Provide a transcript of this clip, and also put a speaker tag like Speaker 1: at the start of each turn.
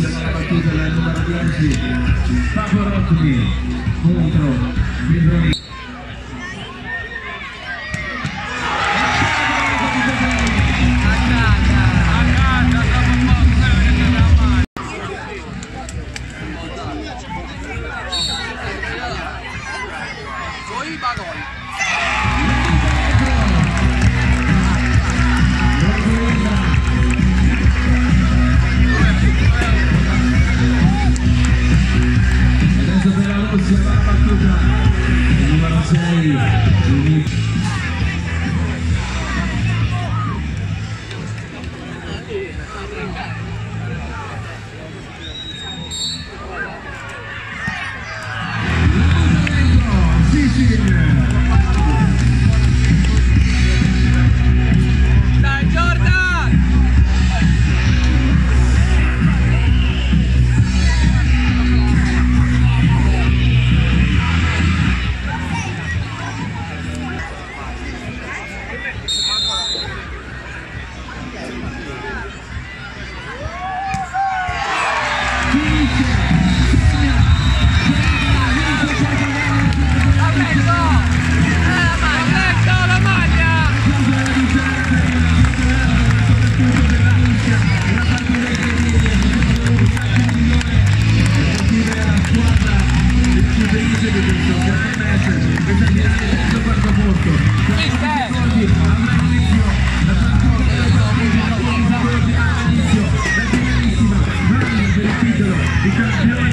Speaker 1: la battuta del numero 10 Pavorotmi contro Vindrovic il terminare il terzo quarto posto. Mister! Avrà inizio la trascorsa della finalissima, grande per titolo di campione.